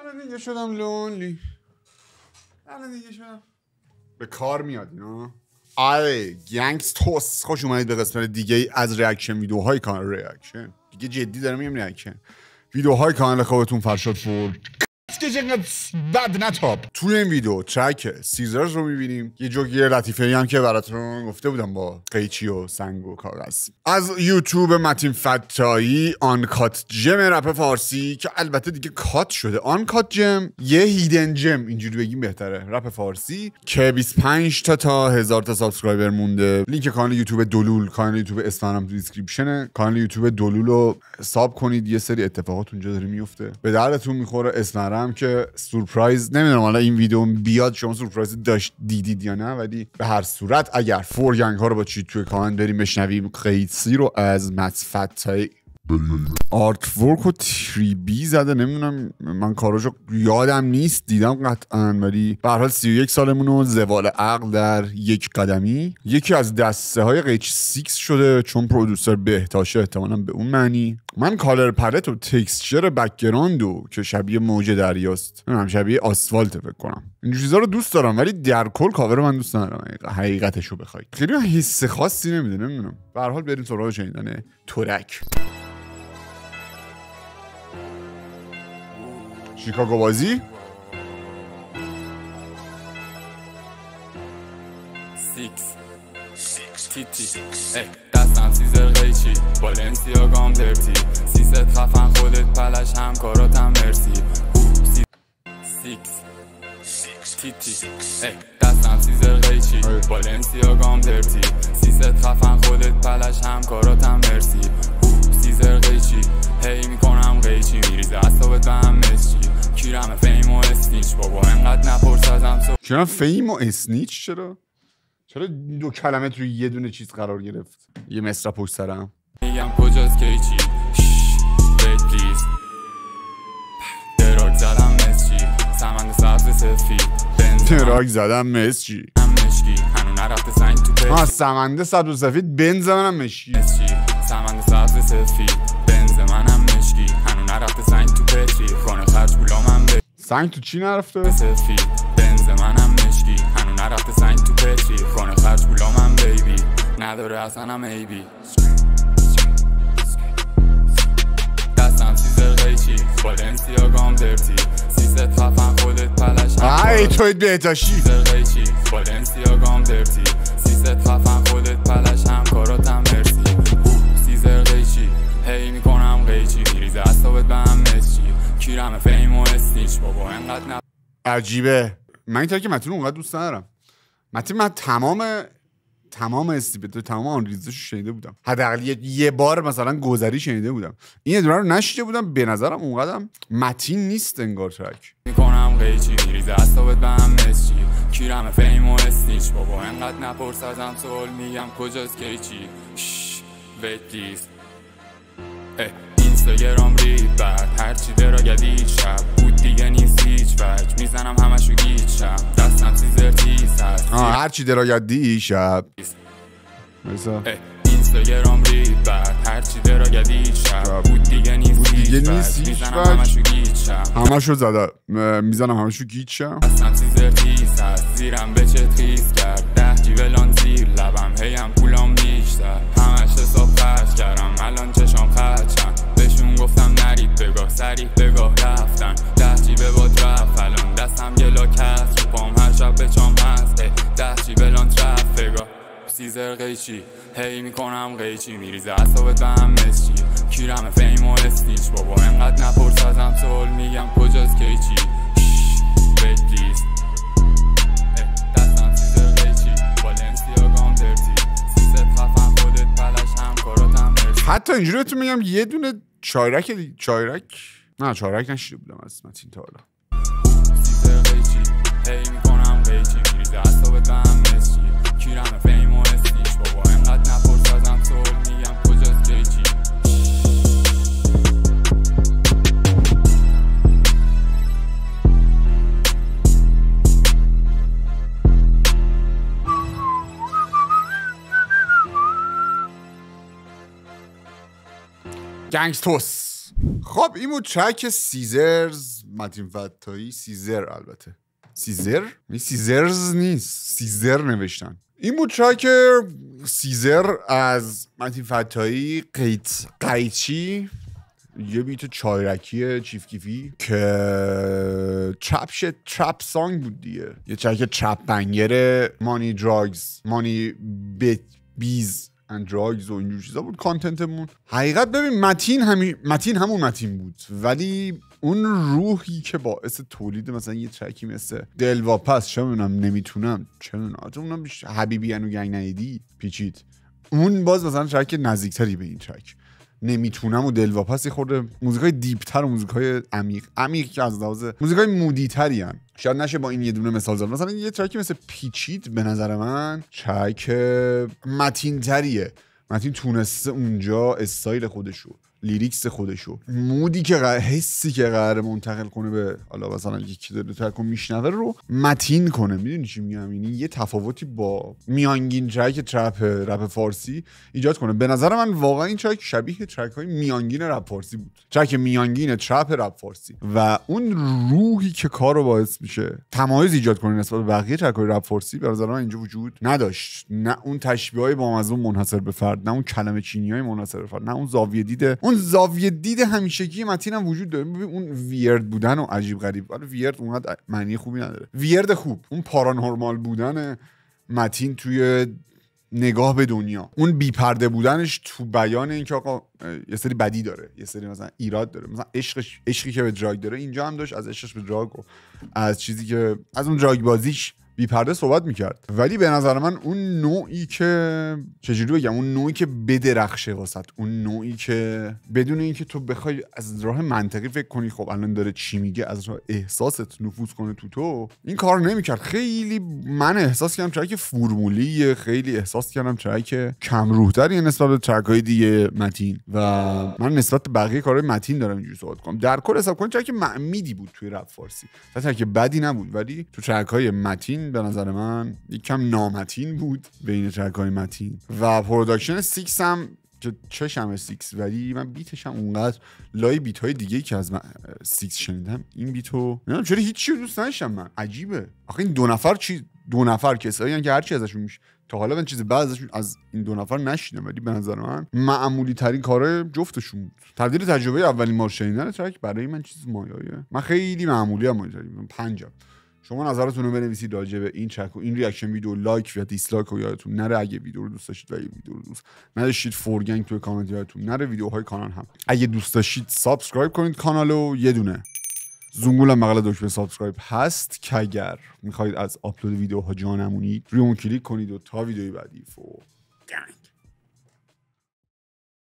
الان دیگه شدم لونلی الان دیگه شدم. به کار میاد اینا. آره گنگز توس. خوش اومدید به قسمت دیگه ای از ریاکشن ویدیوهای کانال ریاکشن دیگه جدی دارم میگم ریاکشن ویدیوهای کانال خوابتون فرشاد فور بد نتاب. توی این ویدیو ترک سیزرز رو می‌بینیم. یه جوگی لطیفه هم که براتون گفته بودم با قیچی و سنگ و کاغذ. از یوتیوب متین فتایی آن کات جم رپ فارسی که البته دیگه کات شده. آن کات جم یه هیدن جم اینجوری بگیم بهتره. رپ فارسی که 25 تا تا هزار تا سابسکرایبر مونده. لینک کانال یوتیوب دلول کانال یوتیوب اسفنم تو دیسکریپشنه. کانال یوتیوب دلول رو ساب کنید. یه سری اتفاقات اونجا داره میفته. به دردتون می‌خوره. اسفنم که سورپرایز نمی‌دونم حالا این ویدیو بیاد شما سورپرایز داشت دیدید یا نه ولی به هر صورت اگر فور ها رو با چی توی کامنت بریم بشنویم قیدسی رو از متفتای آرت ورک و تری بی زده نمی‌دونم من کاراشو یادم نیست دیدم قطعا ولی به حال 31 سالمون و زوال عقل در یک قدمی. یکی از دسته های قیچ سیکس شده چون پرودوسر بهتاشه احتمالا به اون معنی. من کالر پلت و تکسچر بکگراند که شبیه موج دریاست. نمی‌دونم شبیه آسفالت فکر کنم. این چیزا رو دوست دارم ولی در کل کاور من دوست ندارم. حقیقتشو بخوای. خیلی حس خاصی نمیده نمی‌دونم. به هر حال بریم سراغ شنیدن ترک. شیکاگو بازی؟ تیتی دستم سیزر قیچی گام درتی سیست خفن خودت پلش همکاراتم مرسی. سیکس. تیتی دستم سیزر قیچی گام درتی سیست خفن خودت پلش همکاراتم مرسی. سیزر قیچی هی می‌کنم قیچی میریزه اصابت به هم مسچی کیرم فیم و اسنیچ. بابا انقدر نپرس ازم سو کیرم فیم و اسنیچ؟ چرا؟ چرا دو کلمه توی یه دونه چیز قرار گرفت؟ یه مصرا پشت سرم. میگم کجاست کیچی پلیز دراک زدم مسچی سمند سبز سفید. تراک زدم مسچی هنو نرفته سنگ تو آه سمنده سبز و سفید بنز منم مشکی. مسچی سمند سبز سفید. بنز منم مشکی. هنو نرفته سنگ تو پتری خانه خرج بولا من به سنگ تو چی نرفته؟ سفید. نداره اصلا هم ایبی دستم سیزر قیچی گام درتی سیست خفن خودت پلش ای توی بهتاشی سیزر قیچی گام درتی سیست خفن خودت پلش همکاراتم مرسی. سیزر قیچی هی می‌کنم قیچی. میریزه اصابت به هم مسچی کیرم فیم و استیچ. بابا انقدر عجیبه. من این که متین اونقدر دوست ندارم. متین من تمام تمام استیپت تمام آن ریزش شنیده بودم. حداقل یه, بار مثلا گذری شنیده بودم. این ادوار رو نشیده بودم به نظرم اونقدرم متین نیست انگار ترک. می‌کنم قیچی میریزه اصابت به هم مسچی کیرم فیم و استیچ. بابا انقدر نپرس ازم سوال میگم کجاست کیچی شش اه، اینستاگرام رید بعد هرچی دراگدی شب. بود دیگه نیست هیچ وجه. می‌زنم همشو گیت شب دستم سیزر تیز هست. آه هرچی دراید دی شب. مثلا اینستاگرام رید بعد هرچی دراگدی شب. بود دیگه نیست هیچ وجه. می‌زنم. همشو گیت شب همشو زده می‌زنم همشو گیت شم. دستم سیزر تیز هست. زیرم به چه تیز رفت بگاه سیزر قیچی. هی می‌کنم قیچی. میریزه اصابت به هم مسچی کیرم فیم و اسنیچ بابا انقدر نپرس ازم سوال میگم. کجاست قیچی؟ حتی اینجوری بهتون میگم یه دونه چایرک. چایرک؟ نه چایرک نشیده بودم از متین تا حالا. میریزه اصابت به هم مسچی کیرم فیم و اسنیچ بابا انقدر نپرس ازم سوال میگم. کجاست کیچی گنگستوس. خب این بود ترک سیزرز. متین فتایی سیزر البته. سیزر؟ این سیزرز نیست. سیزر نوشتن. این بود ترک سیزر از متین فتایی قیت قیچی یه بیت چایرکی چیف کیفی که چپش چپ سانگ بود دیگه. یه چک چپ بنگر مانی دراگز مانی بیز اند و اینجور چیزا بود کانتنتمون حقیقت ببین متین همی متین همون متین بود. ولی اون روحی که باعث تولید مثلا یه ترکی مثل دلواپس چه می‌دونم نمی‌تونم چه می‌دونم اونم حبیبی انو گنگ ندیدی پیچید. اون باز مثلا ترک نزدیکتری به این ترک. نمی‌تونم و دلواپس یه خورده. موزیک های دیپتر و موزیک های عمیق. عمیق که از لحاظ موزیک های مودی تری هن. شاید نشه با این یه دونه مثال زد. مثلا یه ترکی مثل پیچید به نظر من ترک متین تریه متین تونسته اونجا استایل خودشو lyrics خودشو. mood ی که قرار حسی که قرار منتقل کنه به حالا مثلا یکی داره track میشنوه رو متین کنه. می‌دونی چی میگم؟ یعنی یه تفاوتی با میانگین track trap رپ فارسی ایجاد کنه. به نظر من واقعا این track شبیه track های میانگین رپ فارسی بود. track میانگین trap رپ فارسی. و اون روحی که کار رو باعث میشه تمایز ایجاد کنه نسبت به بقیه track های رپ فارسی به نظر من اینجا وجود نداشت. نه اون تشبیه های با منحصر به فرد نه اون کلمه چینی های منحصر به فرد نه اون زاویه دید اون زاویه دید همیشگی متین هم وجود داره. اون weird بودن و عجیب غریب. ولی weird اونقدر معنی خوبی نداره. weird خوب. اون paranormal بودن متین توی نگاه به دنیا. اون بیپرده بودنش تو بیان اینکه آقا یه سری بدی داره. یه سری مثلا ایراد داره. مثلا عشقش عشقی که به دراگ داره اینجا هم داشت از عشقش به دراگ و از چیزی که از اون دراگ بازیش بی پرده صحبت می‌کرد. ولی به نظر من اون نوعی که چجوری بگم اون نوعی که بدرخشه واسط اون نوعی که بدون اینکه تو بخوای از راه منطقی فکر کنی خب الان داره چی میگه از راه احساست نفوذ کنه تو تو این کار نمی‌کرد. خیلی من احساس کردم track فرمولی خیلی احساس کردم track کم روحتری نسبت به track های دیگه متین. و من نسبت به بقیه کارهای متین دارم اینجوری صحبت کنم در کل حساب کنید track معمولی بود توی رپ فارسی. track بدی نبود ولی تو track های به نظر من یکم نامتین بود بین track های متین. و production سیکس هم که چشم سیکس ولی من beat ش هم اونقدر لای beat های دیگه که از من سیکس شنیدم این beat و نمی‌دونم چرا هیچی دوست نداشتم من. عجیبه. آخه این دو نفر چی دو نفر کسایی که هرچی ازشون میشه. تا حالا من چیز بعد ازشون از این دو نفر نشیدم ولی به نظر من معمولی ترین کارهای جفتشون بود. تبدیل تجربه اولین مار شنیدن ترک برای من چیز مایایه من خیلی معمولی هم پنجم. شما نظرتون رو بنویسید راجع به این چک و این ریاکشن ویدیو لایک یا دیسلایک و یادتون نره. اگه ویدیو رو دوست داشتید و اگه ویدیو رو دوست نداشتید فورگنگ توی کامنت یادتون نره. ویدیوهای کانال هم. اگه دوست داشتید سابسکرایب کنید کانالو یه دونه. زنگول هم بغل دکمه subscribe هست که اگر می‌خواید از آپلود ویدیوها جا نمونید روی اون کلیک کنید و تا ویدیوی بعدی for gang